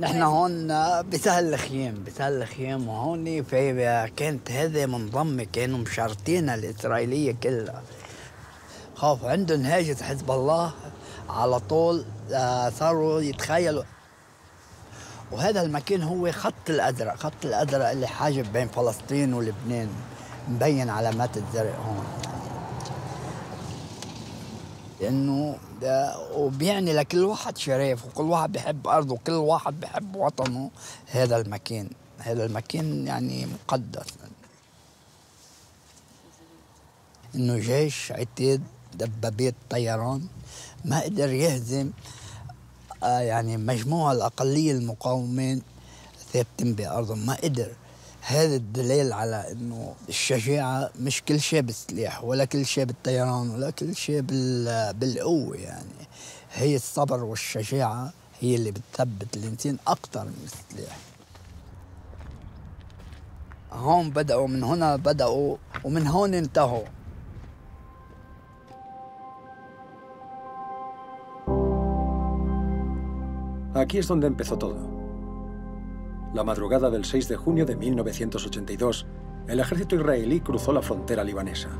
نحن هون بسهل الخيام بسهل الخيام. وهون في كانت هذه منضمة كانوا مشارطين الإسرائيلية كلها. خاف عندهم هاجس حزب الله على طول آه، صاروا يتخيلوا. وهذا المكان هو خط الأزرق خط الأزرق اللي حاجب بين فلسطين ولبنان مبين علامات الزرق هون. لأنه وبيعني لكل واحد شريف وكل واحد بيحب أرضه وكل واحد بيحب وطنه هذا المكان. هذا المكان يعني مقدس. إنه جيش عتاد دبابات طيران ما قدر يهزم آه يعني مجموعة الأقلية المقاومين ثابتين بأرضهم. ما قدر. هذا الدليل على إنه الشجاعة مش كل شيء بالسلاح ولا كل شيء بالطيران ولا كل شيء بالقوة يعني. هي الصبر والشجاعة هي اللي بتثبت الإنسان أكثر من السلاح هون بدأوا من هنا بدأوا ومن هون انتهوا. Aquí es donde empezó todo. La madrugada del 6 de junio de 1982, el ejército israelí cruzó la frontera libanesa.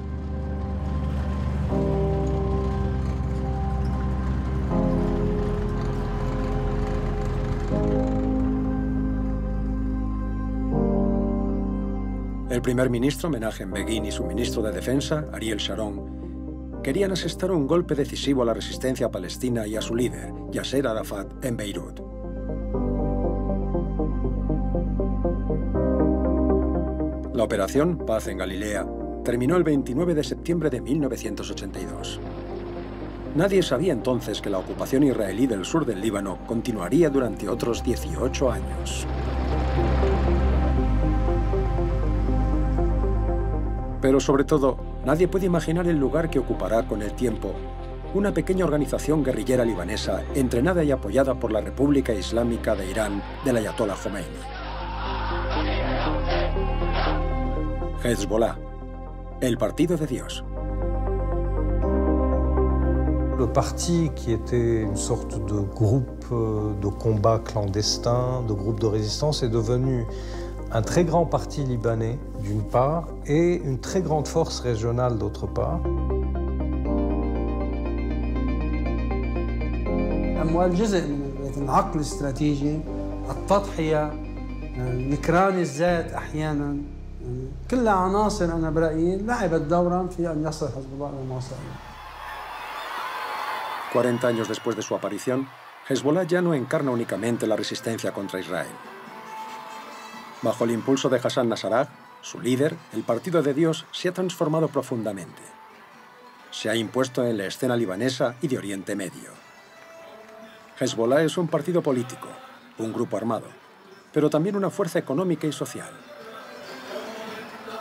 El primer ministro Menachem Begin y su ministro de Defensa, Ariel Sharon, querían asestar un golpe decisivo a la resistencia palestina y a su líder, Yasser Arafat, en Beirut. La operación Paz en Galilea terminó el 29 de septiembre de 1982. Nadie sabía entonces que la ocupación israelí del sur del Líbano continuaría durante otros 18 años. Pero sobre todo, nadie puede imaginar el lugar que ocupará con el tiempo una pequeña organización guerrillera libanesa entrenada y apoyada por la República Islámica de Irán del Ayatollah Khomeini. Hezbollah, el partido de Dios. Le parti qui était une sorte de groupe euh, de combat clandestin, de groupe de résistance, est devenu un très grand parti libanais d'une part et une très grande force régionale d'autre part. كلها عناصر أنا برأيي لعبت دورا في أن يصل حزب الله إلى 40 años después de su aparición, Hezbollah ya no encarna únicamente la resistencia contra Israel. Bajo el impulso de Hassan Nasrallah, su líder, el Partido de Dios se ha transformado profundamente. Se ha impuesto en la escena libanesa y de Oriente Medio. Hezbollah es un partido político, un grupo armado, pero también una fuerza económica y social.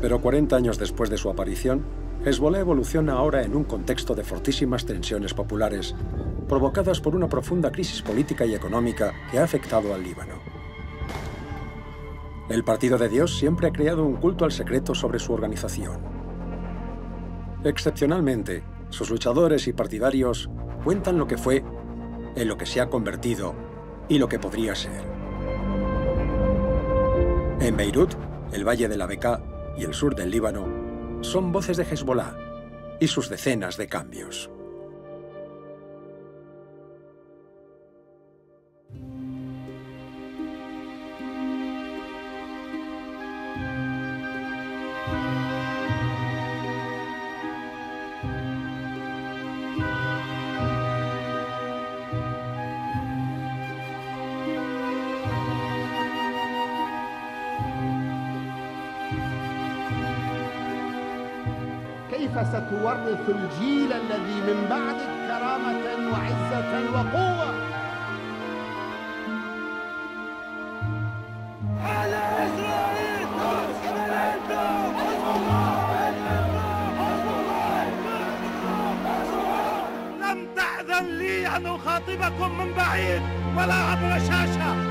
Pero 40 años después de su aparición, Hezbollah evoluciona ahora en un contexto de fortísimas tensiones populares, provocadas por una profunda crisis política y económica que ha afectado al Líbano. El Partido de Dios siempre ha creado un culto al secreto sobre su organización. Excepcionalmente, sus luchadores y partidarios cuentan lo que fue, en lo que se ha convertido y lo que podría ser. En Beirut, el Valle de la Beca y el sur del Líbano son voces de Hezbollah y sus decenas de cambios. كيف ستورث الجيل الذي من بعدك كرامة وعزة وقوة؟ على لم تأذن لي أن أخاطبكم من بعيد ولا عبر شاشة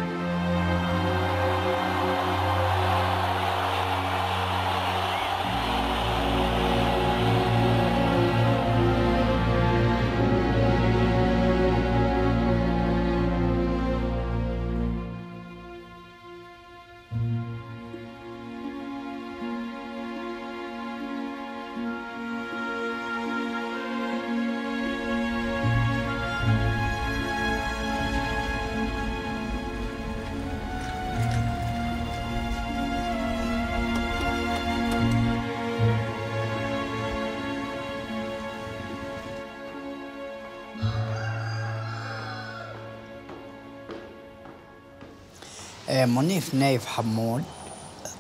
منيف نايف حمود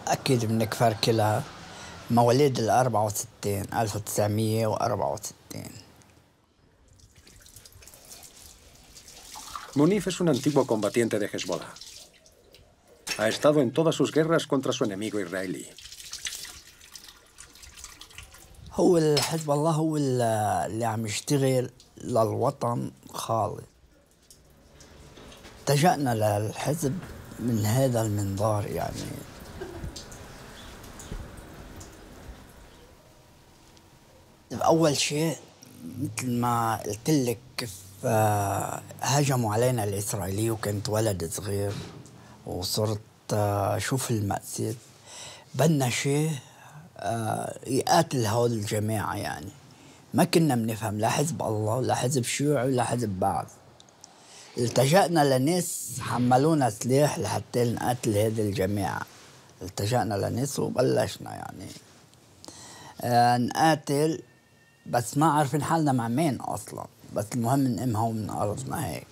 أكيد من كفر كلها مواليد ال 64 1964 Munif es un antiguo combatiente de Hezbollah. Ha estado en todas sus guerras contra su enemigo israelí. هو الحزب الله هو اللي عم يشتغل للوطن خالص التجأنا للحزب من هذا المنظار يعني. أول شيء مثل ما قلت لك كيف آه، هجموا علينا الإسرائيلي وكنت ولد صغير وصرت آه، المأساة. بدنا شيء آه، يقاتل هول الجماعة يعني. ما كنا بنفهم لا حزب الله ولا حزب شيوعي ولا حزب بعض. التجأنا لناس حملونا سلاح لحتى نقاتل هذه الجماعة التجأنا لناس وبلشنا يعني. آه نقاتل بس ما عارفين حالنا مع مين أصلا. بس المهم نقمها من أرضنا هيك.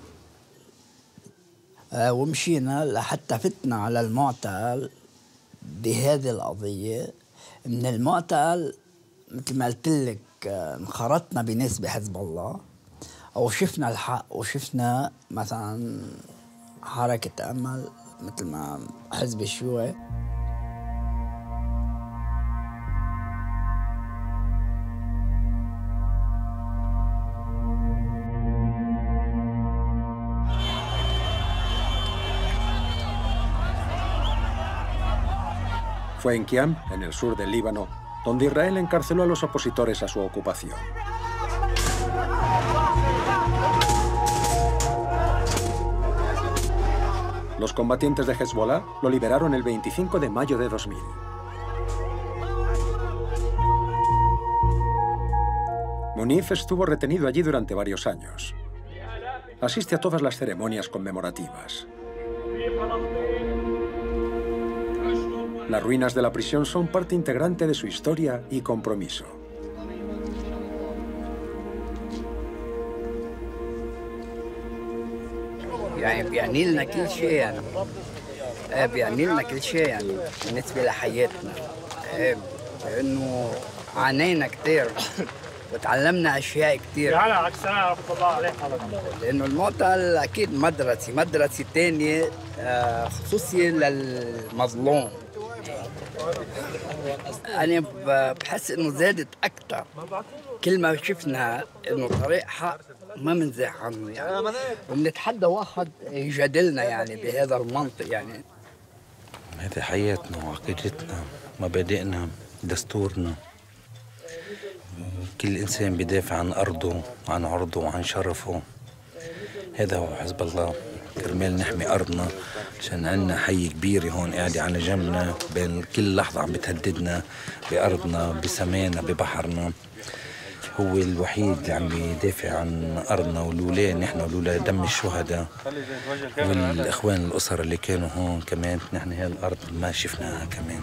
آه ومشينا لحتى فتنا على المعتقل بهذه القضية. من المعتقل مثل ما قلت لك آه، انخرطنا بناس بحزب الله. وشفنا الحق وشفنا مثلا حركة أمل مثل ما حزب الشيوعي Fue en Kiam, en el sur del Líbano, donde Israel encarceló a los opositores a su ocupación. Los combatientes de Hezbollah lo liberaron el 25 de mayo de 2000. Munif estuvo retenido allí durante varios años. Asiste a todas las ceremonias conmemorativas. Las ruinas de la prisión son parte integrante de su historia y compromiso. يعني بيعني لنا كل شيء يعني. آه، بيعني لنا كل شيء يعني بالنسبة لحياتنا. آه، لأنه عانينا كثير وتعلمنا أشياء كثير على ورحمه الله عليك. لأنه المعتقل أكيد مدرسة مدرسة ثانية آه، خصوصية للمظلوم. أنا بحس إنه زادت أكثر كل ما شفنا إنه طريق حق ما بنزح عنه يعني. وبنتحدى واحد يجادلنا يعني بهذا المنطق يعني. هذه حياتنا وعقيدتنا مبادئنا دستورنا. كل إنسان بدافع عن أرضه وعن عرضه وعن شرفه. هذا هو حزب الله. كرمال نحمي أرضنا عشان عندنا حي كبير هون قاعدة على جنبنا. بين كل لحظة عم بتهددنا بأرضنا بسمانا ببحرنا. هو الوحيد اللي عم يدافع عن أرضنا ولولا نحن ولولا دم الشهداء والإخوان الاسر اللي كانوا هون كمان نحن هي الأرض ما شفناها كمان.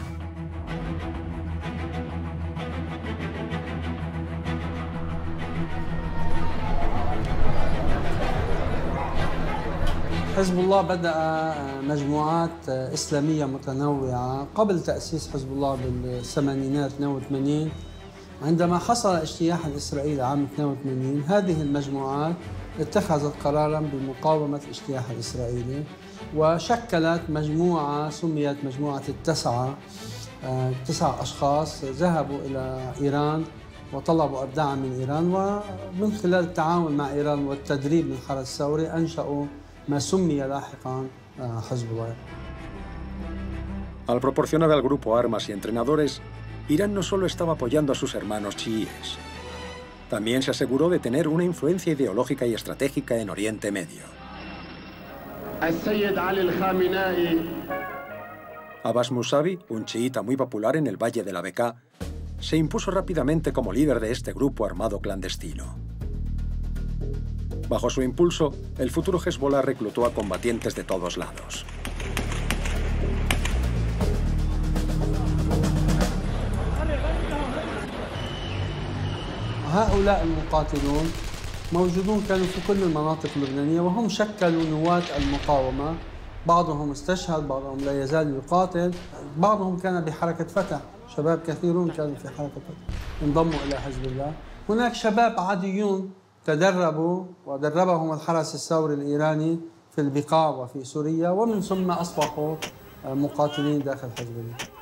حزب الله بدأ مجموعات إسلامية متنوعة قبل تأسيس حزب الله بالثمانينات 82 عندما حصل اجتياح الإسرائيلي عام 82 هذه المجموعات اتخذت قرارا بمقاومة الاجتياح الإسرائيلي وشكلت مجموعة سميت مجموعة التسعة آه، تسع أشخاص ذهبوا إلى إيران وطلبوا الدعم من إيران ومن خلال التعاون مع إيران والتدريب من الحرس الثوري أنشأوا ما سمي لاحقا حزب الله. Al proporcionar al grupo armas y entrenadores, Irán no solo estaba apoyando a sus hermanos chiíes, también se aseguró de tener una influencia ideológica y estratégica en Oriente Medio. Abbas Musavi, un chiita muy popular en el Valle de la Beká, se impuso rápidamente como líder de este grupo armado clandestino. Bajo su impulso, el futuro Hezbollah reclutó a combatientes de todos lados. هؤلاء المقاتلون موجودون كانوا في كل المناطق اللبنانية وهم شكلوا نواة المقاومة. بعضهم استشهد بعضهم لا يزال يقاتل. بعضهم كان بحركة فتح. شباب كثيرون كانوا في حركة فتح. انضموا إلى حزب الله. هناك شباب عاديون تدربوا ودربهم الحرس الثوري الإيراني في البقاع وفي سوريا ومن ثم أصبحوا مقاتلين داخل حزب الله.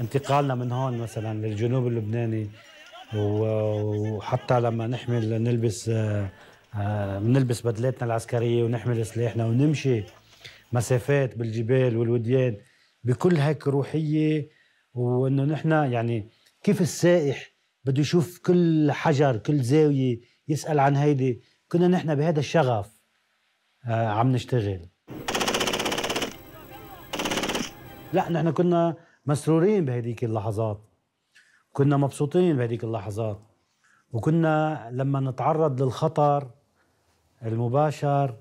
انتقالنا من هون مثلا للجنوب اللبناني وحتى لما نحمل نلبس آه، نلبس بدلاتنا العسكرية ونحمل سلاحنا ونمشي مسافات بالجبال والوديان بكل هيك روحية وإنه نحن يعني كيف السائح بده يشوف كل حجر كل زاوية يسأل عن هيدي. كنا نحن بهذا الشغف آه، عم نشتغل. لا نحن كنا مسرورين بهديك اللحظات. كنا مبسوطين بهديك اللحظات. وكنا لما نتعرض للخطر المباشر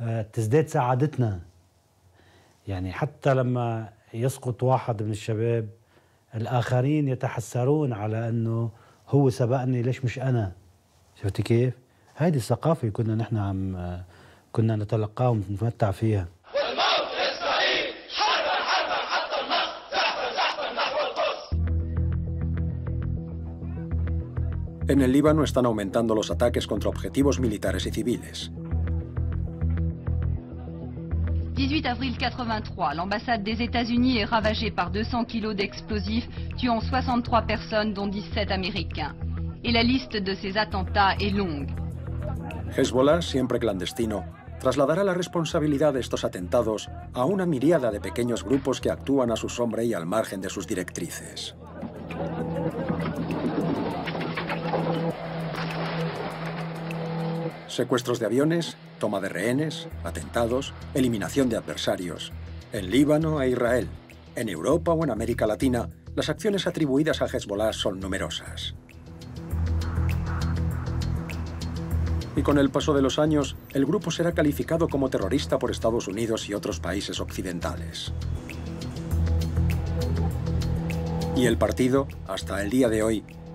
آه، تزداد سعادتنا. يعني حتى لما يسقط واحد من الشباب الآخرين يتحسرون على أنه هو سبقني ليش مش أنا؟ شفتي كيف؟ هذه الثقافة كنا نحن عم آه، كنا نتلقاها ونتمتع فيها. En el Líbano están aumentando los ataques contra objetivos militares y civiles. 18 avril 83, l'ambassade des États-Unis est ravagée par 200 kilos d'explosifs, tuant 63 personnes, dont 17 Américains. Et la liste de ces attentats est longue. Hezbollah, siempre clandestino, trasladará la responsabilidad de estos atentados a una miriada de pequeños grupos que actúan a su sombra y al margen de sus directrices. Secuestros de aviones, toma de rehenes, atentados, eliminación de adversarios. En Líbano e Israel, en Europa o en América Latina, las acciones atribuidas a Hezbollah son numerosas. Y con el paso de los años, el grupo será calificado como terrorista por Estados Unidos y otros países occidentales. Y el partido, hasta el día de hoy,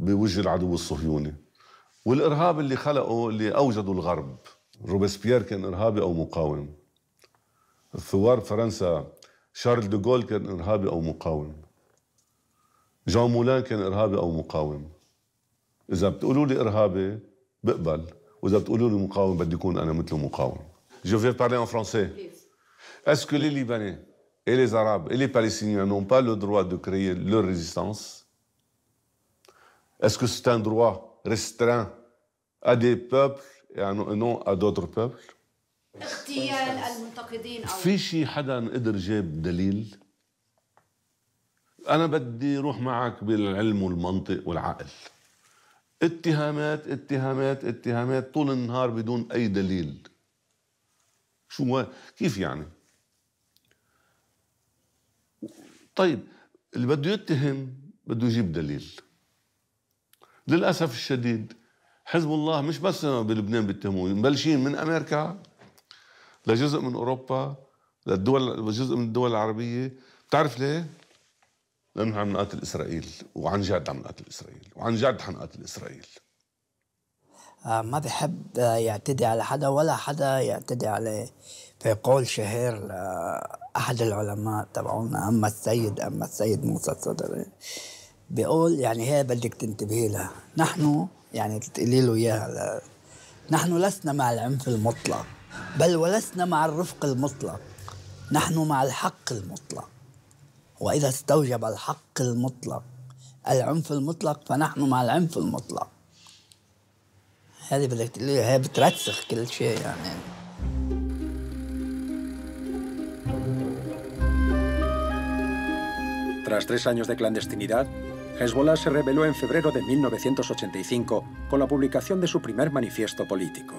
بوجه العدو الصهيوني. والإرهاب اللي خلقه اللي أوجده الغرب. روبسبيير كان إرهابي أو مقاوم. ثوار فرنسا شارل دوغول كان إرهابي أو مقاوم. جان مولان كان إرهابي أو مقاوم. إذا بتقولوا لي إرهابي بقبل. وإذا بتقولوا لي مقاوم بدي أكون أنا مثله مقاوم. Je vais parler en français. Est-ce que les Libanais et les Arabes et les Palestiniens n'ont pas le droit de créer leur résistance? Est-ce que c'est un droit restreint à des peuples et non à d'autres peuples? في شي حدا قدر جاب دليل؟ أنا بدي روح معك بالعلم والمنطق والعقل. اتهامات اتهامات اتهامات طول النهار بدون أي دليل. شو كيف يعني؟ طيب اللي بده يتهم بده يجيب دليل. للأسف الشديد حزب الله مش بس بلبنان بيتهموه مبلشين من أمريكا لجزء من أوروبا للدول جزء من الدول العربية. بتعرف ليه؟ لأنه عم نقاتل إسرائيل وعن جد عم نقاتل إسرائيل وعن جد حنقاتل إسرائيل. آه، ما بحب يعتدي على حدا ولا حدا يعتدي عليه في قول شهير لأحد العلماء تبعونا أما السيد أما السيد موسى الصدري. بيقول يعني هي بدك تنتبهي لها. نحن يعني تقولي له إياها نحن لسنا مع العنف المطلق بل ولسنا مع الرفق المطلق. نحن مع الحق المطلق. وإذا استوجب الحق المطلق العنف المطلق فنحن مع العنف المطلق. هذه بدك تقولي هي بترسخ كل شيء يعني. Tras tres años de clandestinidad, Hezbollah se rebeló en febrero de 1985 con la publicación de su primer manifiesto político.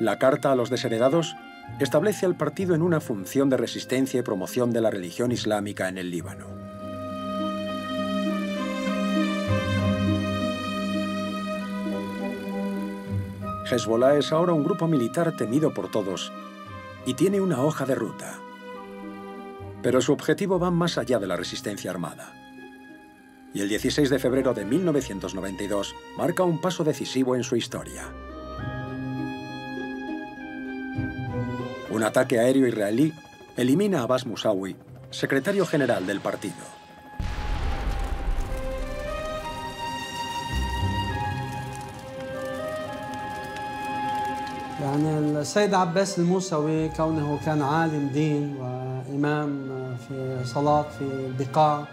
La Carta a los Desheredados establece al partido en una función de resistencia y promoción de la religión islámica en el Líbano. Hezbollah es ahora un grupo militar temido por todos y tiene una hoja de ruta. Pero su objetivo va más allá de la resistencia armada. Y el 16 de febrero de 1992 marca un paso decisivo en su historia. Un ataque aéreo israelí elimina a Abbas Musawi, secretario general del partido. يعني السيد عباس الموسوي كونه كان عالم دين وإمام في صلاة في البقاع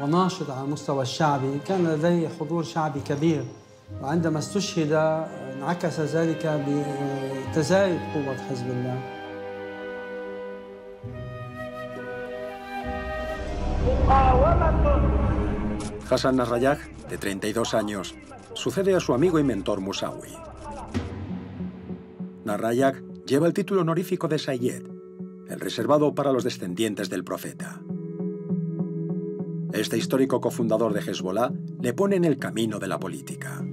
وناشط على المستوى الشعبي كان لديه حضور شعبي كبير. وعندما استشهد انعكس ذلك بتزايد قوة حزب الله. Hassan Nasrallah, de 32 años, sucede a su amigo y mentor Musawi. Narrayak lleva el título honorífico de Sayyed, el reservado para los descendientes del profeta. Este histórico cofundador de Hezbollah le pone en el camino de la política.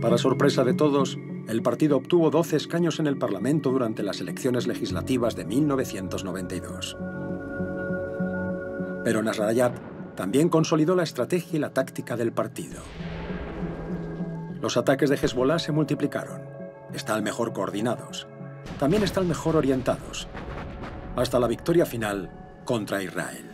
Para sorpresa de todos, el partido obtuvo 12 escaños en el Parlamento durante las elecciones legislativas de 1992. Pero Nasrallah también consolidó la estrategia y la táctica del partido. Los ataques de Hezbollah se multiplicaron. Están mejor coordinados. También están mejor orientados. Hasta la victoria final contra Israel.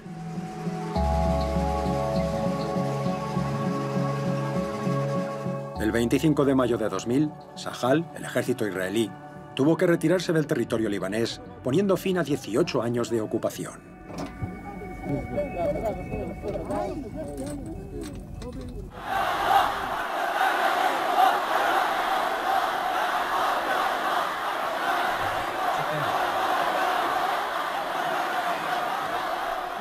El 25 de mayo de 2000, Sahal, el ejército israelí, tuvo que retirarse del territorio libanés, poniendo fin a 18 años de ocupación.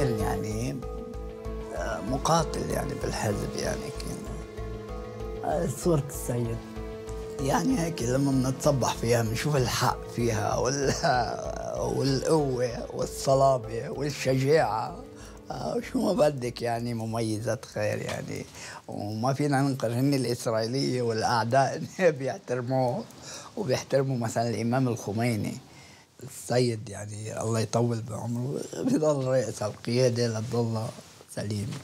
يعني مقاتل يعني بالحزب يعني كان صورة السيد. يعني هيك لما بنتصبح فيها بنشوف الحق فيها وال... والقوة والصلابة والشجاعة. شو ما بدك يعني مميزات خير يعني. وما فينا ننكر هن الإسرائيلية والأعداء بيحترموه. وبيحترموا مثلا الإمام الخميني. السيد يعني الله يطول بعمره. بيضل رئيس القيادة لتضل سليمة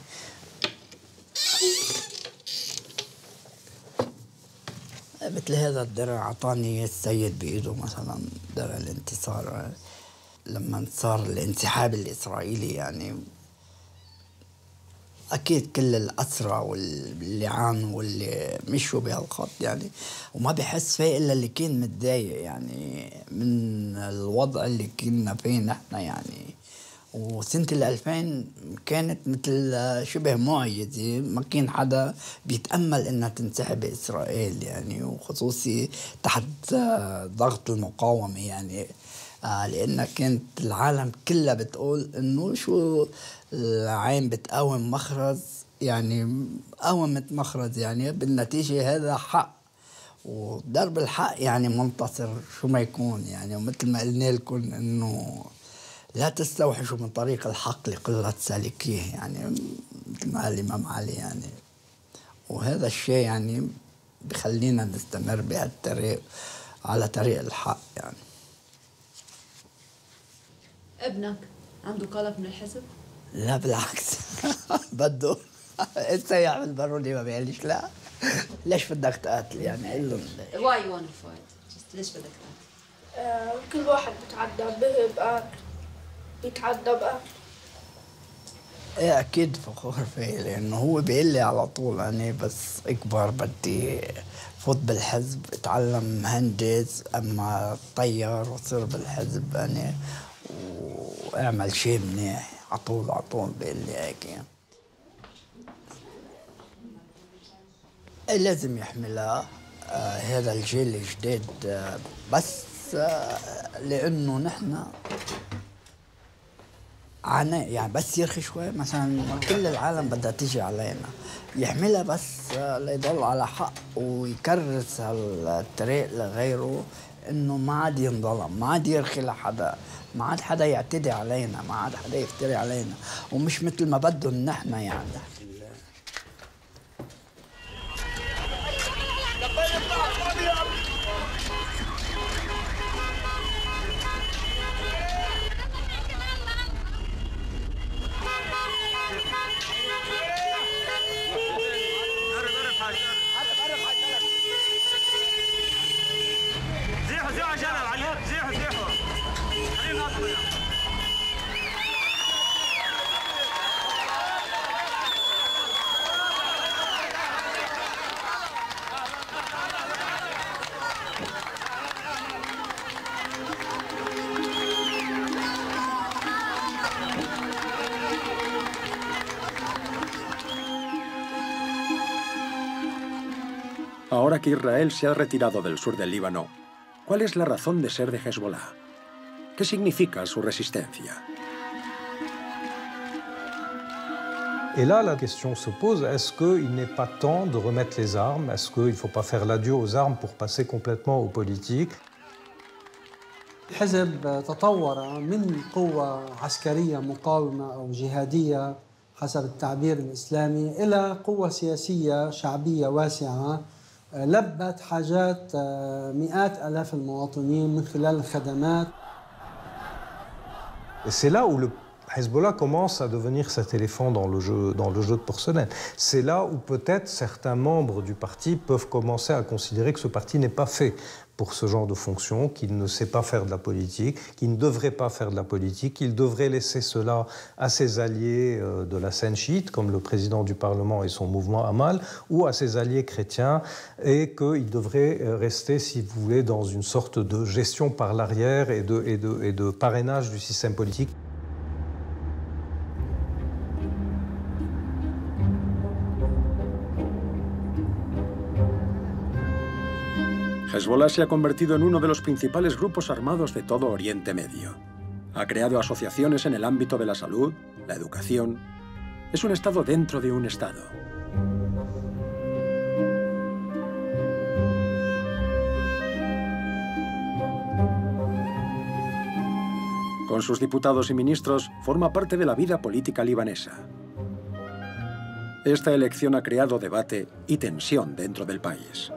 مثل هذا الدرع أعطاني السيد بإيده مثلا درع الانتصار. لما صار الانسحاب الإسرائيلي يعني أكيد كل الاسرى واللي عانوا واللي مشوا بهالخط يعني وما بحس فيه إلا اللي كان متضايق يعني من الوضع اللي كنا فيه نحن يعني. وسنة ال 2000 كانت مثل شبه معجزة ما كان حدا بيتأمل إنها تنسحب إسرائيل يعني وخصوصي تحت ضغط المقاومة يعني. آه لأن كانت العالم كلها بتقول إنه شو العين بتقاوم مخرز يعني قاومت مخرز يعني بالنتيجة هذا حق. وضرب الحق يعني منتصر شو ما يكون يعني. ومثل ما قلنا لكم إنه لا تستوحشوا من طريق الحق لقلة سالكيه يعني مثل ما قال الإمام علي يعني. وهذا الشيء يعني بخلينا نستمر بهالطريق على طريق الحق يعني. ابنك عنده قلق من الحزب؟ لا بالعكس. بده. إنت يعمل بروني ما بيقلش لا. ليش بدك تقاتل يعني؟ قل لهم why fight ليش بدك تقاتل؟ آه كل واحد بتعدى به بيتعدى بقاتل إيه أكيد فخور فيه لأنه هو بيقول لي على طول أنا بس إكبر بدي فوت بالحزب أتعلم مهندس أما طير وصير بالحزب أنا وأعمل شيء منيح. على طول على طول بيقول لي هيك يعني. لازم يحملها آه هذا الجيل الجديد آه بس آه لأنه نحن عنا يعني بس يرخي شوي مثلا كل العالم بدها تيجي علينا. يحملها بس آه، ليضل على حق ويكرس هالطريق لغيره إنه ما عاد ينظلم. ما عاد يرخي لحدا. ما عاد حدا يعتدي علينا ما عاد حدا يفتري علينا. ومش مثل ما بدهم نحن يعني. Ahora que Israel se ha retirado del sur del Líbano, ¿cuál es la razón de ser de Hezbollah? ¿Qué significa su resistencia? Et là, la question se pose, est-ce qu'il n'est pas temps de remettre les armes Est-ce qu'il ne faut pas faire l'adieu aux armes pour passer complètement aux politiques الحزب تطور من قوة عسكرية مقاومة أو جهادية حسب التعبير الإسلامي إلى قوة سياسية شعبية واسعة لبت حاجات مئات آلاف المواطنين من خلال الخدمات Et c'est là où le Hezbollah commence à devenir cet éléphant dans le jeu, dans le jeu de porcelaine. C'est là où peut-être certains membres du parti peuvent commencer à considérer que ce parti n'est pas fait pour ce genre de fonction, qu'il ne sait pas faire de la politique, qu'il ne devrait pas faire de la politique, qu'il devrait laisser cela à ses alliés euh, de la scène chiite, comme le président du Parlement et son mouvement Amal, ou à ses alliés chrétiens, et qu'il devrait euh, rester, si vous voulez, dans une sorte de gestion par l'arrière et de, et, de, et de parrainage du système politique. Hezbollah se ha convertido en uno de los principales grupos armados de todo Oriente Medio. Ha creado asociaciones en el ámbito de la salud, la educación. Es un Estado dentro de un Estado. Con sus diputados y ministros, forma parte de la vida política libanesa. Esta elección ha creado debate y tensión dentro del país.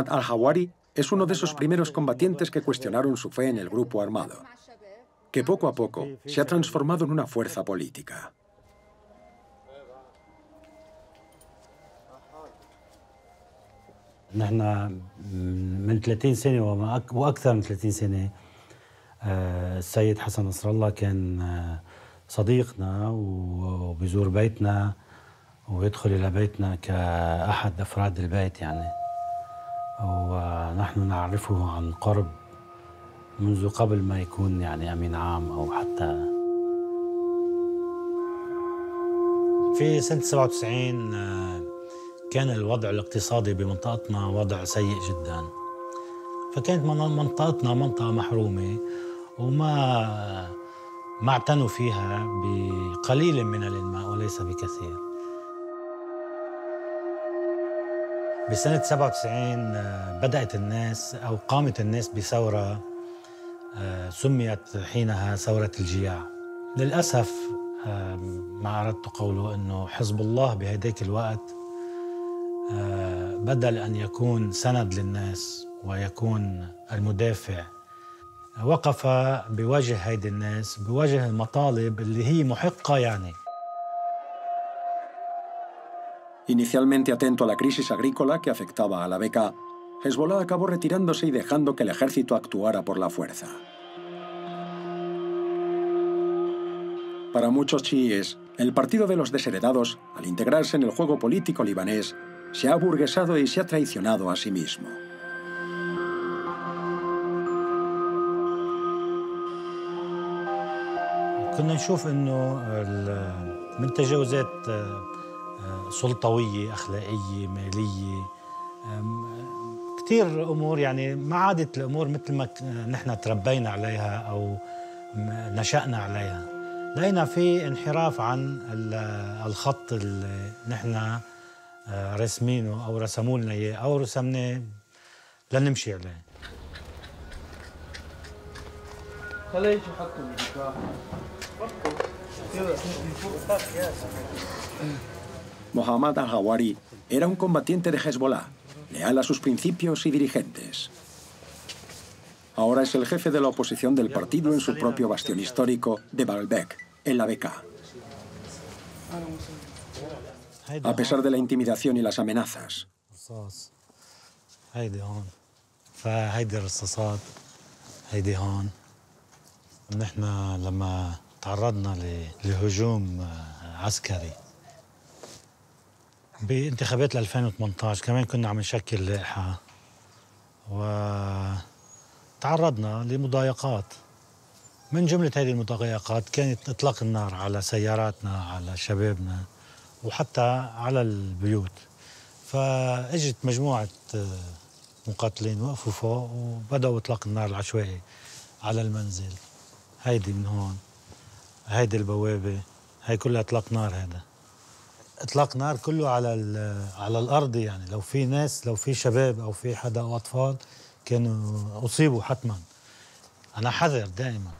Mohammad al-Hawari es uno de esos primeros combatientes que cuestionaron su fe en el grupo armado, que poco a poco se ha transformado en una fuerza política. نحن من 30 سنة وأكثر من 30 سنة السيد حسن نصر الله كان صديقنا وبيزور بيتنا ويدخل إلى بيتنا كأحد أفراد البيت يعني ونحن نعرفه عن قرب منذ قبل ما يكون يعني أمين عام أو حتى في سنة 97 آه، كان الوضع الاقتصادي بمنطقتنا وضع سيء جدا. فكانت منطقتنا منطقة محرومة وما ما اعتنوا فيها بقليل من الماء وليس بكثير. بسنة 97 آه، بدأت الناس أو قامت الناس بثورة آه، سميت حينها ثورة الجياع. للأسف ما أردت قوله أنه حزب الله بهديك الوقت آه، بدل أن يكون سند للناس ويكون المدافع وقف بوجه هيدي الناس بوجه المطالب اللي هي محقة يعني. Inicialmente atento a la crisis agrícola que afectaba a la beca, Hezbollah acabó retirándose y dejando que el ejército actuara por la fuerza. Para muchos chiíes, el Partido de los Desheredados, al integrarse en el juego político libanés, se ha burguesado y se ha traicionado a sí mismo. كنا نشوف انه من تجاوزات سلطوية أخلاقية مالية. كثير أمور يعني ما عادت الأمور مثل ما نحن تربينا عليها أو نشأنا عليها. لقينا في انحراف عن الخط اللي نحن رسمينه أو رسموا لنا إياه أو رسمناه لنمشي عليه. Mohammad al-Hawari era un combatiente de Hezbollah, leal a sus principios y dirigentes. Ahora es el jefe de la oposición del partido en su propio bastión histórico de Baalbek, en la Bekaa. A pesar de la intimidación y las amenazas. نحن لما تعرضنا لهجوم عسكري بانتخابات 2018 كمان كنا عم نشكل لائحة. وتعرضنا لمضايقات. من جملة هذه المضايقات كانت إطلاق النار على سياراتنا على شبابنا وحتى على البيوت. فاجت مجموعة مقاتلين وقفوا فوق وبدأوا إطلاق النار العشوائي على المنزل. هيدي من هون هيدي البوابة هي كلها إطلاق نار هذا إطلاق نار كله على على الأرض يعني لو في ناس لو في شباب أو في حدا أو أطفال كانوا أصيبوا حتما أنا حذر دائما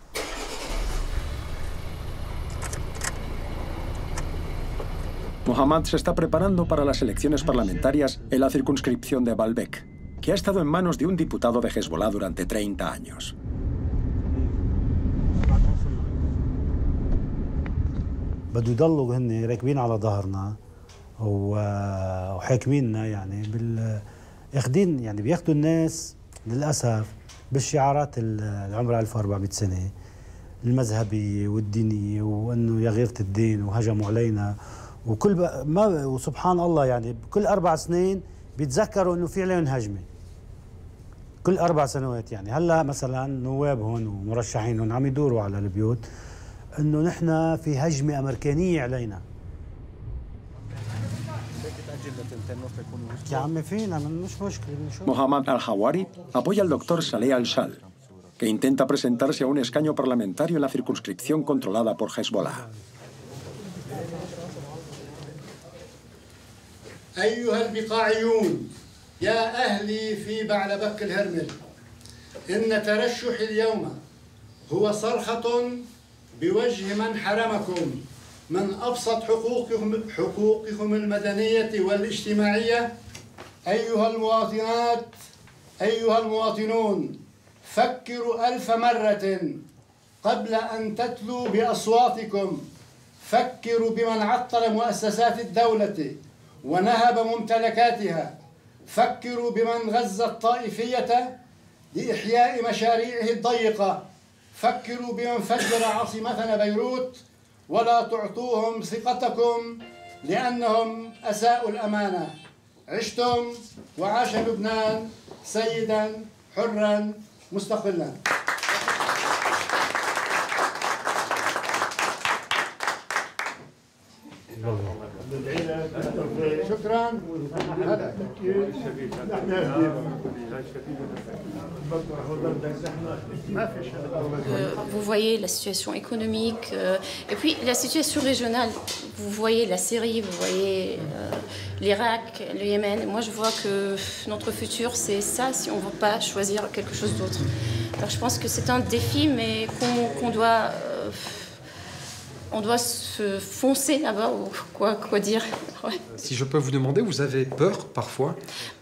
Mohammad se está preparando para las elecciones parlamentarias en la circunscripción de Baalbek, que ha estado en manos de un diputado de Hezbollah durante 30 años. بده يضلوا هن راكبين على ظهرنا وحاكميننا يعني بال اخذين يعني بياخذوا الناس للأسف بالشعارات العمرها 1400 سنة المذهبيه والدينيه وأنه يا غيرة الدين وهجموا علينا وكل ما وسبحان الله يعني كل أربع سنين بيتذكروا إنه في عليهم هجمة. كل أربع سنوات يعني. هلأ مثلا نواب هون ومرشحين هون عم يدوروا على البيوت انه نحن في هجمه امريكانيه علينا Mohammad al-Hawari apoya al doctor Saleh al-Shal, que intenta presentarse a un escaño parlamentario en la circunscripción controlada por Hezbollah. أيها البقاعيون يا أهلي في بعلبك الهرمل إن ترشح اليوم هو صرخة بوجه من حرمكم من أبسط حقوقكم, حقوقكم المدنية والاجتماعية. أيها المواطنات أيها المواطنون فكروا ألف مرة قبل أن تتلوا بأصواتكم. فكروا بمن عطل مؤسسات الدولة ونهب ممتلكاتها. فكروا بمن غزا الطائفية لإحياء مشاريعه الضيقة. فكروا بمن فجر عاصمتنا بيروت ولا تعطوهم ثقتكم لأنهم أساءوا الأمانة. عشتم وعاش لبنان سيدا حرا مستقلا. شكرا. Vous voyez la situation économique euh, et puis la situation régionale. Vous voyez la Syrie, vous voyez euh, l'Irak, le Yémen. Moi, je vois que notre futur, c'est ça si on ne veut pas choisir quelque chose d'autre. Alors, je pense que c'est un défi, mais qu'on doit, euh, on doit se foncer là-bas ou quoi, quoi dire. Ouais. Si je peux vous demander, vous avez peur parfois?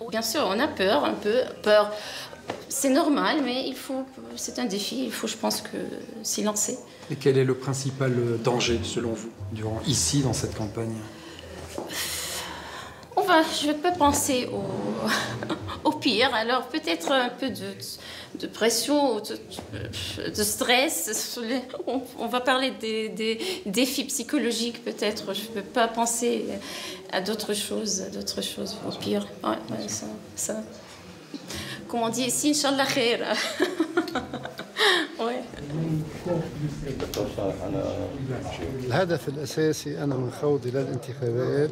Bien sûr, on a peur, un peu peur. C'est normal, mais il faut. C'est un défi. Il faut, je pense, que s'y lancer. Et quel est le principal euh, danger, selon vous, durant, ici, dans cette campagne? On va. Je peux penser au, au pire. Alors peut-être un peu de, de pression, de, de stress. sur les- On, on va parler des, des défis psychologiques, peut-être. Je ne peux pas penser à d'autres choses, à d'autres choses. Au pire. Ouais, ouais, ça, ça. Comme on dit ici, Inch'Allah khair. ouais. الهدف الأساسي أنا من خوضي للانتخابات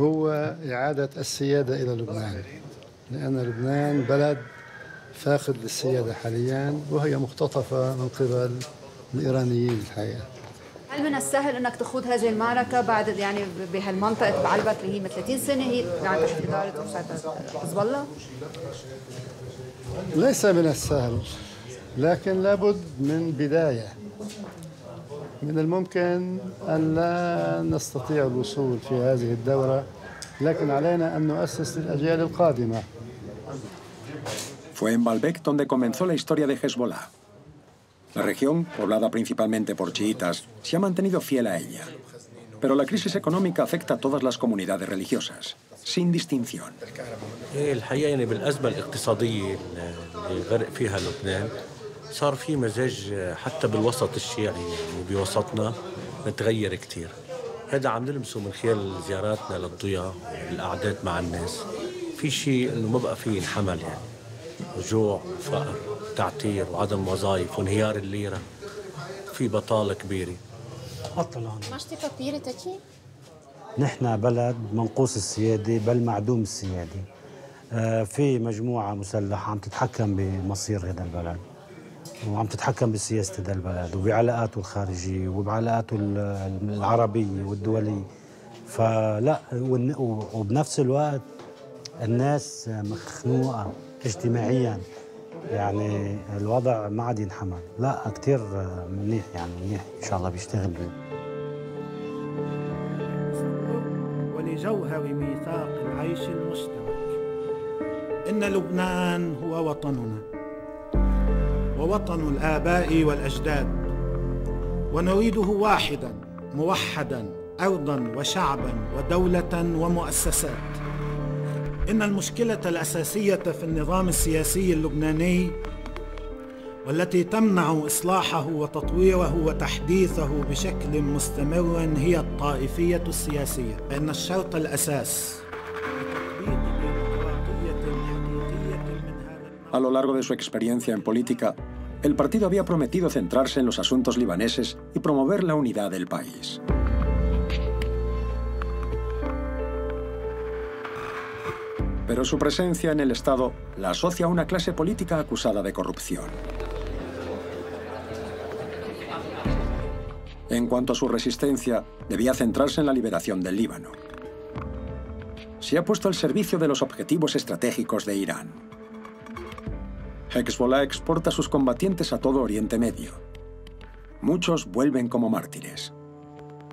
هو إعادة السيادة إلى لبنان لأن لبنان بلد فاقد للسيادة حاليا وهي مختطفة من قبل الإيرانيين الحقيقة هل من السهل أنك تخوض هذه المعركة بعد يعني بهالمنطقة بعلبك اللي هي من 30 سنة هي يعني تحت إدارة حزب الله؟ ليس من السهل لكن لابد من بداية. من الممكن أن لا نستطيع الوصول في هذه الدورة لكن علينا أن نؤسس للأجيال القادمة. Fue en Baalbek donde comenzó la historia de Hezbollah. La región, poblada principalmente por chiitas, se ha mantenido fiel a ella. Pero la crisis económica afecta a todas las comunidades religiosas, sin distinción. إيه الحقيقة يعني بالأزمة الاقتصادية اللي غرق فيها لبنان صار في مزاج حتى بالوسط الشيعي يعني بوسطنا متغير كتير هذا عم نلمسه من خلال زياراتنا للضياء والقعدات مع الناس في شيء إنه ما بقى فيه ينحمل يعني. جوع وفقر تعتير وعدم وظائف وانهيار الليرة. في بطالة كبيرة. Acheter papier et tati نحن بلد منقوص السيادة بل معدوم السيادة. آه، في مجموعة مسلحة عم تتحكم بمصير هذا البلد وعم تتحكم بسياسة هذا البلد وبعلاقاته الخارجية وبعلاقاته ال- العربية والدولية. فلا وبنفس الوقت الناس مخنوقة اجتماعيا يعني الوضع ما عاد ينحمل لا كتير منيح يعني منيح. إن شاء الله بيشتغل ولجوهر ميثاق العيش المشترك. إن لبنان هو وطننا ووطن الآباء والأجداد. ونريده واحدا موحدا أرضا وشعبا ودولة ومؤسسات. إن المشكلة الأساسية في النظام السياسي اللبناني والتي تمنع إصلاحه وتطويره وتحديثه بشكل مستمر هي الطائفية السياسية فإن الشرط الأساس A lo largo de su experiencia en política, el partido había prometido centrarse en los asuntos libaneses y promover la unidad del país. Pero su presencia en el Estado la asocia a una clase política acusada de corrupción. En cuanto a su resistencia, debía centrarse en la liberación del Líbano. Se ha puesto al servicio de los objetivos estratégicos de Irán. Hezbollah exporta a sus combatientes a todo Oriente Medio. Muchos vuelven como mártires.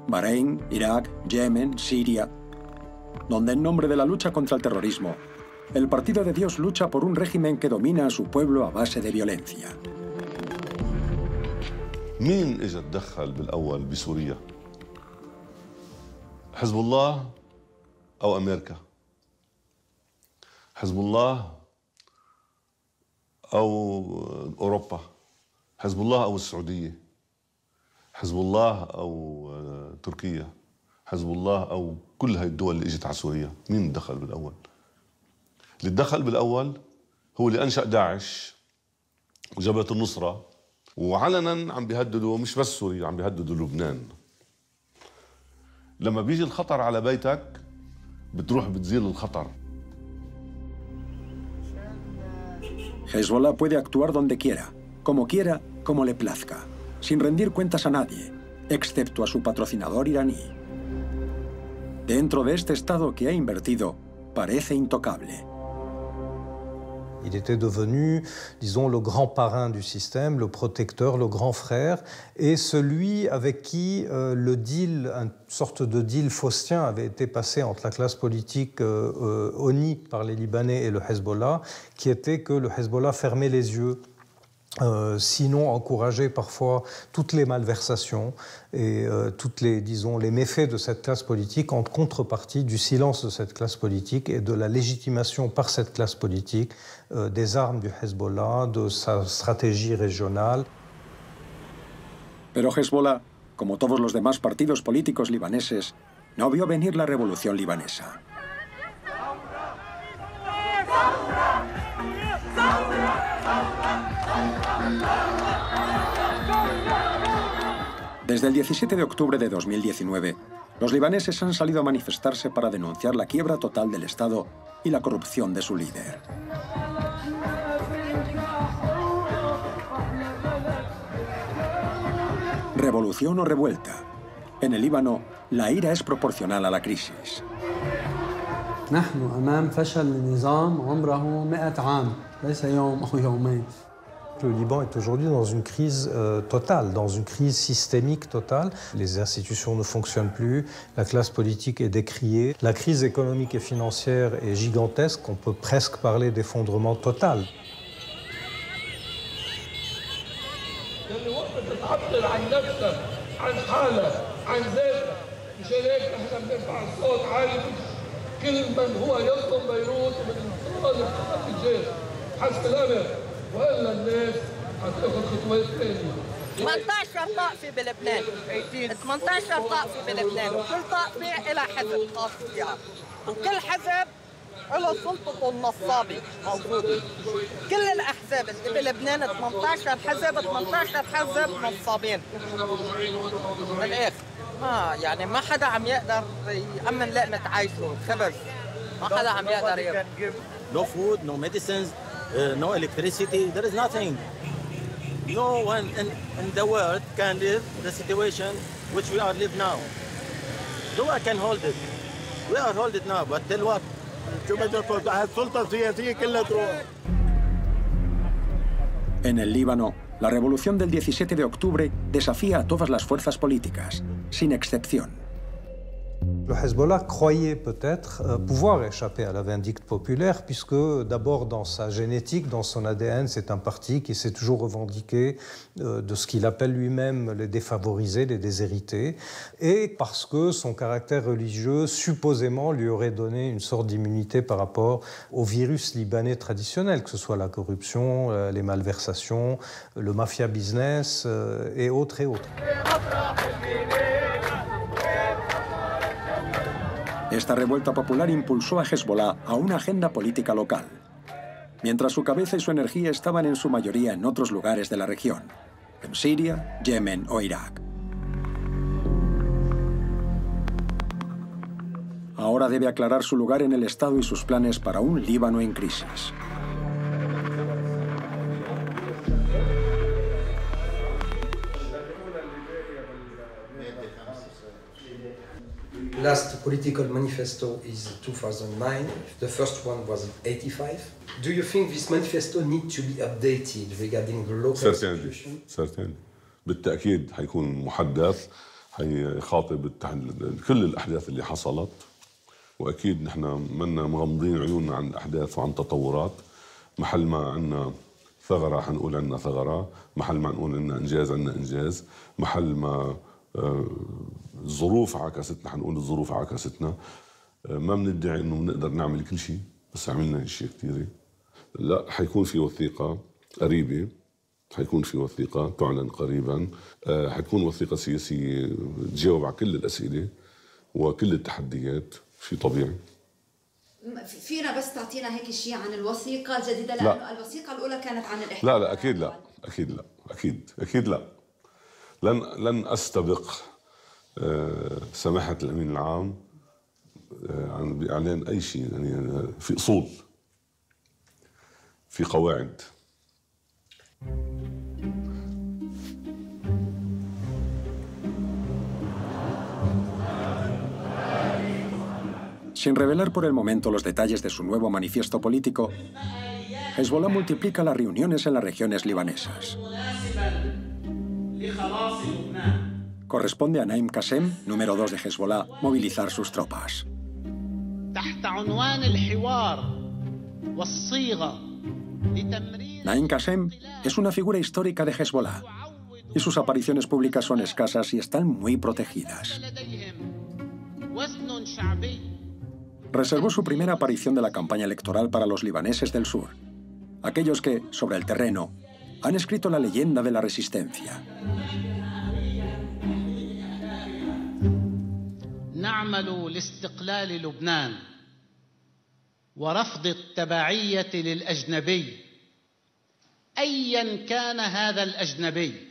Bahrein, Irak, Yemen, Siria, donde en nombre de la lucha contra el terrorismo, el Partido de Dios lucha por un régimen que domina a su pueblo a base de violencia. مين اجى تدخل بالاول بسوريا؟ حزب الله او امريكا؟ حزب الله او اوروبا؟ حزب الله او السعوديه؟ حزب الله او تركيا؟ حزب الله او كل هاي الدول اللي إجت على سوريا، مين دخل بالأول؟ اللي دخل بالأول هو اللي أنشأ داعش وجبهة النصرة وعلنا عم بيهددوا مش بس سوريا عم بيهددوا لبنان لما بيجي الخطر على بيتك بتروح بتزيل الخطر Hezbollah puede actuar donde quiera, como quiera, como le plazca, sin rendir cuentas a nadie, excepto a su patrocinador iraní. Dentro de este Estado que ha invertido, parece intocable. Il était devenu, disons, le grand parrain du système, le protecteur, le grand frère, et celui avec qui euh, le deal, une sorte de deal faustien avait été passé entre la classe politique euh, euh, par les Libanais et le Hezbollah, qui était que le Hezbollah fermait les yeux euh, sinon encourager parfois toutes les malversations et euh, toutes les, disons, les méfaits de cette classe politique en contrepartie du silence de cette classe politique et de la légitimation par cette classe politique euh, des armes du Hezbollah, de sa stratégie régionale. Pero Hezbollah, como todos los demás partidos políticos libaneses, no vio venir la revolución libanesa. Desde el 17 de octubre de 2019, los libaneses han salido a manifestarse para denunciar la quiebra total del Estado y la corrupción de su líder. Revolución o revuelta. En el Líbano, la ira es proporcional a la crisis. le Liban est aujourd'hui dans une crise totale, dans une crise systémique totale. Les institutions ne fonctionnent plus, la classe politique est décriée, la crise économique et financière est gigantesque, on peut presque parler d'effondrement total. وإلا الناس حتاخذ خطوات ثانية. 18 طائفة بلبنان. 18 طائفة بلبنان. وكل طائفة لها حزب خاص فيها وكل حزب له سلطته النصابة موجودة كل الأحزاب اللي بلبنان 18 حزب 18 حزب نصابين. بالآخر ما يعني ما حدا عم يقدر يأمن لقمة عيشه خبز. ما حدا عم يقدر يأمن no food, no medicines, uh, no electricity. There is nothing. No one in, in the world can live the situation which we are live now. No one can hold it. We are hold it now, but till what? شو بدكم السلطة السياسية كلها تروح En el Líbano, la revolución del 17 de octubre desafía a todas las fuerzas políticas, sin excepción. Le Hezbollah croyait peut-être euh, pouvoir échapper à la vindicte populaire, puisque d'abord dans sa génétique, dans son ADN, c'est un parti qui s'est toujours revendiqué euh, de ce qu'il appelle lui-même les défavorisés, les déshérités, et parce que son caractère religieux supposément lui aurait donné une sorte d'immunité par rapport au virus libanais traditionnel, que ce soit la corruption, euh, les malversations, le mafia business et autres et autres. Esta revuelta popular impulsó a Hezbollah a una agenda política local, mientras su cabeza y su energía estaban en su mayoría en otros lugares de la región, en Siria, Yemen o Irak. Ahora debe aclarar su lugar en el Estado y sus planes para un Líbano en crisis. Last political manifesto is 2009. The first one was 85. Do you think this manifesto need to be updated regarding the local situation? سرتين بالتأكيد حيكون محدث حيخاطب كل الأحداث اللي حصلت وأكيد نحن منا مغمضين عيوننا عن الأحداث وعن تطورات محل ما عندنا ثغرة حنقول عندنا ثغرة محل ما نقول عندنا إنجاز عندنا إنجاز محل ما الظروف عكستنا حنقول الظروف عكستنا. آه، ما بندعي إنه بنقدر نعمل كل شيء بس عملنا اشياء كثيره لا حيكون في وثيقة قريبة حيكون في وثيقة تعلن قريبا. آه، حتكون وثيقة سياسية تجاوب على كل الأسئلة وكل التحديات شيء طبيعي. فينا بس تعطينا هيك شيء عن الوثيقة الجديدة؟ لا. لأنه الوثيقة الأولى كانت عن الإحتلال. لا لا أكيد لا. أكيد لا. أكيد أكيد لا. لن لن استبق آه، سماحه الامين العام آه، عن باعلان اي شيء يعني في اصول في قواعد Sin revelar por el momento los detalles de su nuevo manifiesto político, Hezbollah multiplica las reuniones en las regiones libanesas. Corresponde a Naim Qasem, número 2 de Hezbollah, movilizar sus tropas. Naim Qasem es una figura histórica de Hezbollah y sus apariciones públicas son escasas y están muy protegidas. Reservó su primera aparición de la campaña electoral para los libaneses del sur, aquellos que, sobre el terreno, han escrito la leyenda de la resistencia. نعمل لاستقلال لبنان ورفض التبعية للأجنبي ايا كان هذا الأجنبي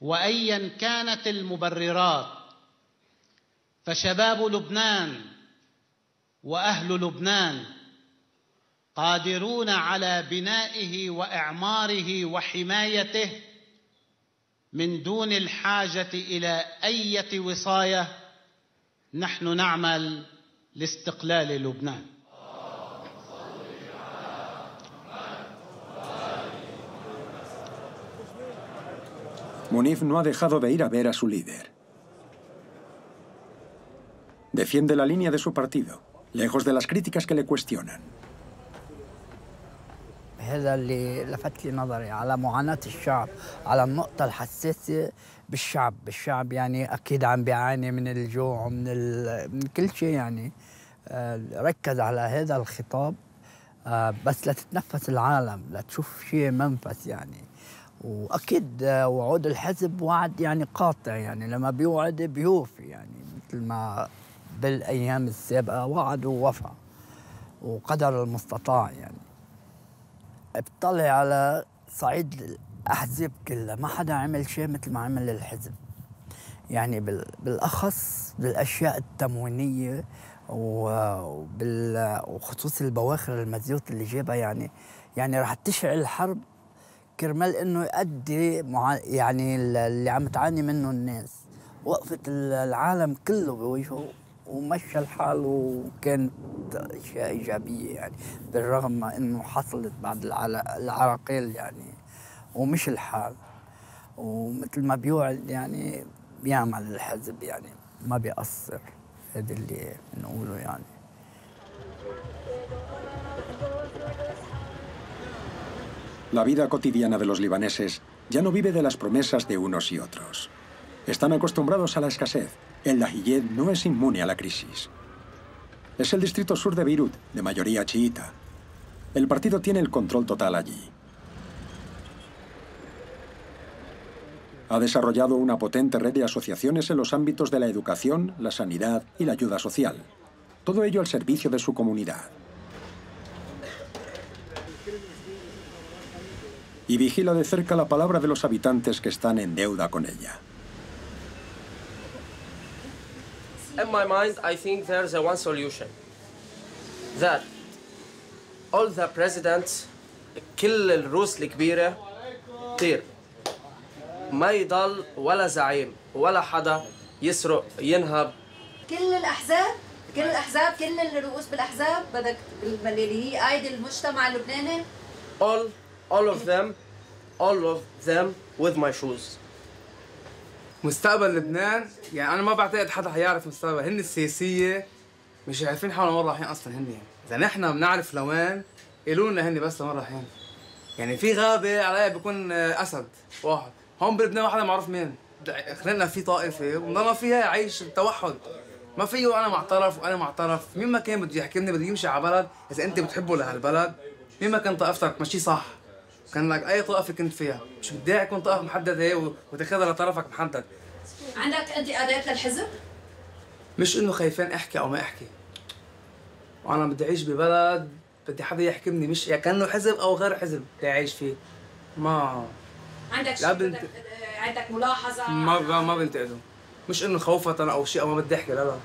وايا كانت المبررات فشباب لبنان وأهل لبنان قادرون على بنائه واعماره وحمايته من دون الحاجة إلى إيه وصايه نحن نعمل لاستقلال لبنان Munif no ha dejado de ir a ver a su líder. Defiende la línea de su partido, lejos de las críticas que le cuestionan. هذا اللي لفت لي نظري على معاناة الشعب على النقطة الحساسة بالشعب. بالشعب يعني أكيد عم بيعاني من الجوع ومن من كل شيء يعني. آه، ركز على هذا الخطاب آه، بس لتتنفس العالم لتشوف شيء منفس يعني. وأكيد آه، وعود الحزب وعد يعني قاطع يعني. لما بيوعد بيوفي يعني مثل ما بالأيام السابقة وعد ووفى وقدر المستطاع يعني. اطلع على صعيد الأحزاب كلها. ما حدا عمل شيء مثل ما عمل الحزب. يعني بالأخص بالأشياء التموينية وخصوص البواخر المزيوت اللي جابها يعني يعني رح تشعل الحرب كرمال إنه يؤدي يعني اللي عم تعاني منه الناس. وقفت العالم كله بوجهه. ومشى الحال وكانت أشياء إيجابية يعني بالرغم إنه حصلت بعض العراقيل يعني ومش الحال ومثل ما بيوعد يعني بيعمل الحزب يعني ما بيقصر هذا اللي بنقوله يعني La vida cotidiana de los libaneses ya no vive de las promesas de unos y otros. Están acostumbrados a la escasez. El Lahiyed no es inmune a la crisis. Es el distrito sur de Beirut, de mayoría chiita. El partido tiene el control total allí. Ha desarrollado una potente red de asociaciones en los ámbitos de la educación, la sanidad y la ayuda social. Todo ello al servicio de su comunidad. y vigila de cerca la palabra de los habitantes que están en deuda con ella. In my mind, I think there's a one solution. That all the presidents كل الروس الكبيرة طير ما يضل ولا زعيم ولا حدا يسرق ينهب كل الأحزاب كل الأحزاب كل الرؤوس بالأحزاب بدك اللي هي أيدي المجتمع اللبناني all all of them all of them with my shoes مستقبل لبنان. يعني أنا ما بعتقد حدا حيعرف مستقبل. هن السياسية مش عارفين حالهم وين رايحين أصلا هن إذا نحن بنعرف لوين قولوا لنا هن بس لوين رايحين يعني في غابة عليها بيكون أسد واحد. هون بلبنان واحد معروف مين؟ خلينا في طائفة وضلنا فيها يعيش التوحد ما فيه أنا مع طرف وأنا مع طرف مين ما كان بده يحكمني بده يمشي على بلد. إذا أنت بتحبه لهالبلد مين ما كان طائفتك؟ ماشي صح. كان لك أي طائفة كنت فيها. مش بدي يكون طائفة محددة هي وتاخذها لطرفك محدد. عندك انتقادات للحزب؟ مش إنه خايفين أحكي أو ما أحكي. وأنا بدي أعيش ببلد بدي حدا يحكمني مش يعني كأنه حزب أو غير حزب بدي أعيش فيه. ما عندك شيء بنت... عندك ملاحظة؟ ما ما بنتقده مش إنه خوفة أو شيء أو ما بدي أحكي لا لا.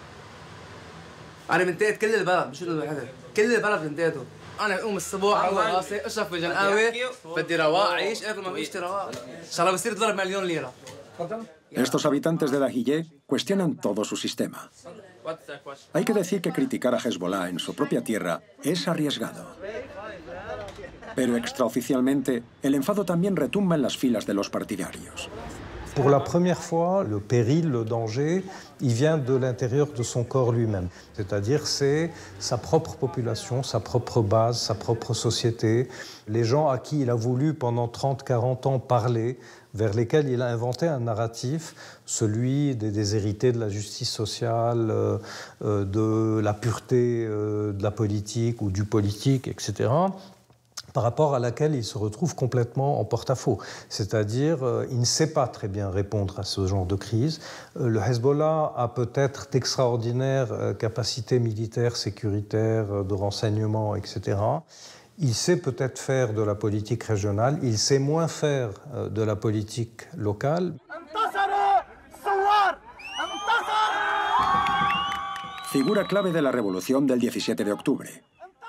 أنا بنتقد كل البلد مش الحزب كل البلد بنتقده انا بقوم الصبح على راسي اشرب فنجان قهوه بدي رواق عيش قبل ما اشتري رواق ان شاء الله بصير ضرب مليون ليره Estos habitantes de Dahiyeh cuestionan todo su sistema. Hay que decir que criticar a Hezbollah en su propia tierra es arriesgado. Pero extraoficialmente, el enfado también retumba en las filas de los partidarios. Pour la première fois, le péril, le danger, il vient de l'intérieur de son corps lui-même. C'est-à-dire c'est sa propre population, sa propre base, sa propre société, les gens à qui il a voulu pendant 30, 40 ans parler, vers lesquels il a inventé un narratif, celui des déshérités de la justice sociale, euh, euh, de la pureté euh, de la politique ou du politique, etc par rapport à laquelle il se retrouve complètement en porte-à-faux. C'est-à-dire, euh, il ne sait pas très bien répondre à ce genre de crise. Euh, le Hezbollah a peut-être d'extraordinaires euh, capacités militaires, sécuritaires, de renseignement, etc. Il sait peut-être faire de la politique régionale, il sait moins faire de la politique locale. Figura clave de la révolution del 17 de octubre.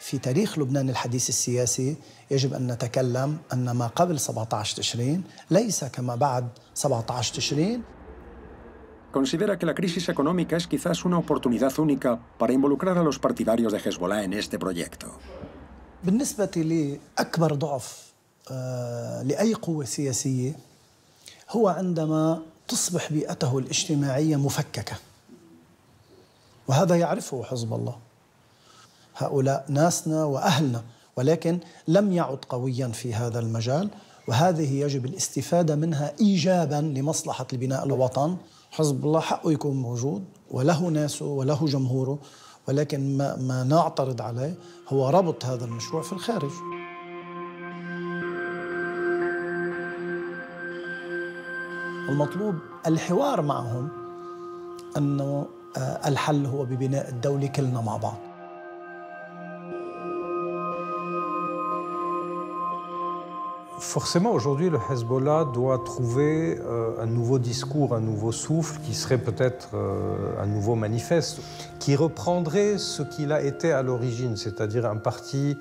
في تاريخ لبنان الحديث السياسي يجب أن نتكلم أن ما قبل 17 تشرين ليس كما بعد 17 تشرين. Considera que la crisis económica es quizás una oportunidad única para involucrar a los partidarios de Hezbollah en este proyecto. بالنسبة لي أكبر ضعف لأي قوة سياسية هو عندما تصبح بيئته الاجتماعية مفككة. وهذا يعرفه حزب الله. هؤلاء ناسنا وأهلنا ولكن لم يعد قويا في هذا المجال وهذه يجب الاستفادة منها ايجابا لمصلحة البناء الوطن. حزب الله حقه يكون موجود وله ناسه وله جمهوره ولكن ما, ما نعترض عليه هو ربط هذا المشروع في الخارج. المطلوب الحوار معهم أنه آه، الحل هو ببناء الدولة كلنا مع بعض. Forcément, aujourd'hui, le Hezbollah doit trouver euh, un nouveau discours, un nouveau souffle, qui serait peut-être euh, un nouveau manifeste, qui reprendrait ce qu'il a été à l'origine, c'est-à-dire un parti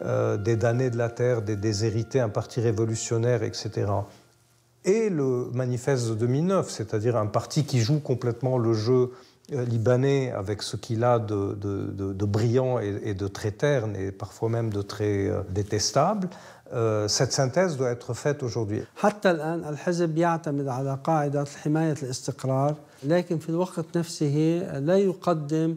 euh, des damnés de la terre, des déshérités, un parti révolutionnaire, etc. Et le manifeste de 2009, c'est-à-dire un parti qui joue complètement le jeu libanais avec ce qu'il a de, brillant et, et, de très terne et parfois même de très détestable, cette synthèse doit être faite aujourd'hui. حتى الآن الحزب يعتمد على قاعدة حماية الاستقرار لكن في الوقت نفسه لا يقدم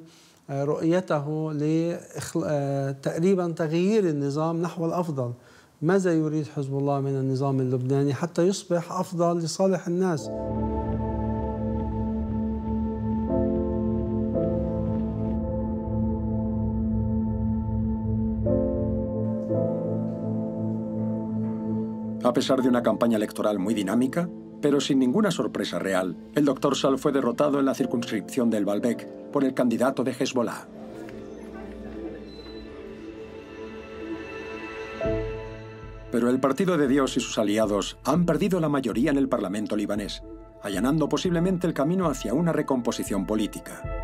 رؤيته لتقريبا تغيير النظام نحو الأفضل ماذا يريد حزب الله من النظام اللبناني حتى يصبح أفضل لصالح الناس A pesar de una campaña electoral muy dinámica, pero sin ninguna sorpresa real, el doctor Sal fue derrotado en la circunscripción del Baalbek por el candidato de Hezbollah. Pero el Partido de Dios y sus aliados han perdido la mayoría en el Parlamento libanés, allanando posiblemente el camino hacia una recomposición política.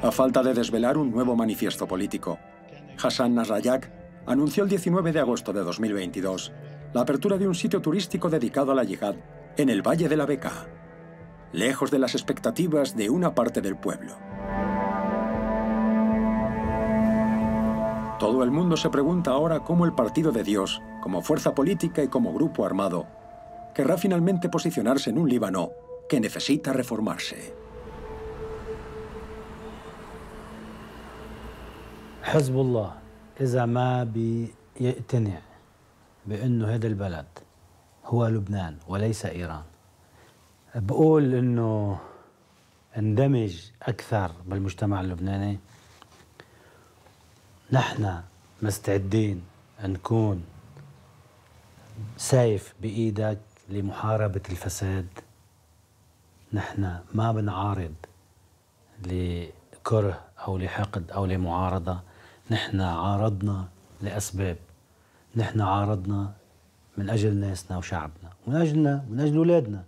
A falta de desvelar un nuevo manifiesto político, Hassan Nasrallah anunció el 19 de agosto de 2022 la apertura de un sitio turístico dedicado a la yihad en el Valle de la Beca, lejos de las expectativas de una parte del pueblo. Todo el mundo se pregunta ahora cómo el Partido de Dios, como fuerza política y como grupo armado, querrá finalmente posicionarse en un Líbano que necesita reformarse. حزب الله إذا ما بيقتنع بأنه هذا البلد هو لبنان وليس إيران. بقول إنه اندمج أكثر بالمجتمع اللبناني. نحن مستعدين نكون سيف بإيدك لمحاربة الفساد. نحن ما بنعارض لكره أو لحقد أو لمعارضة. نحن عارضنا لأسباب. نحن عارضنا من أجل ناسنا وشعبنا ومن أجلنا ومن أجل أولادنا.